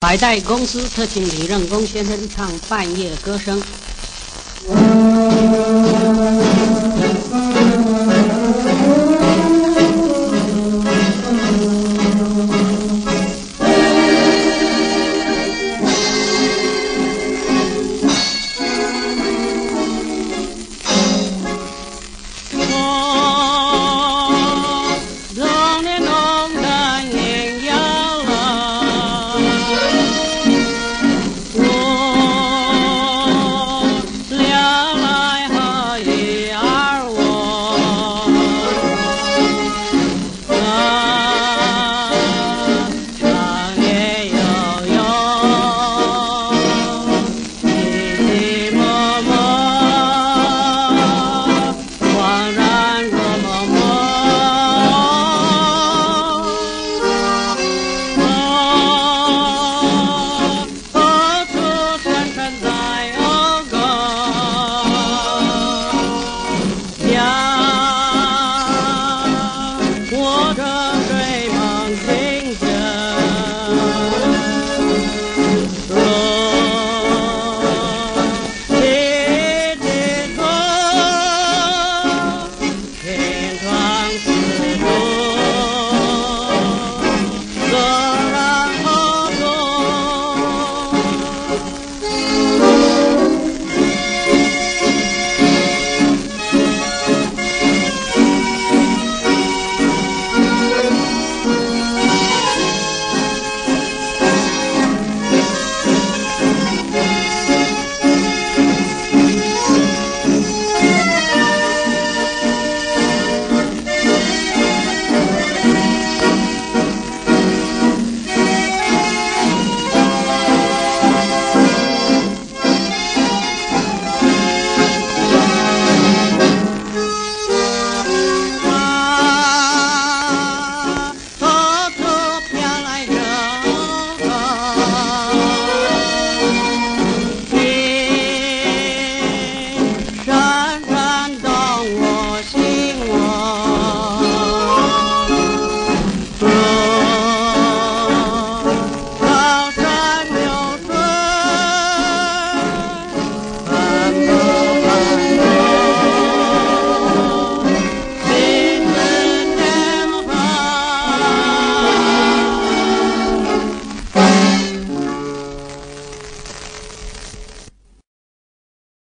百代公司特请李任公先生唱《半夜歌声》。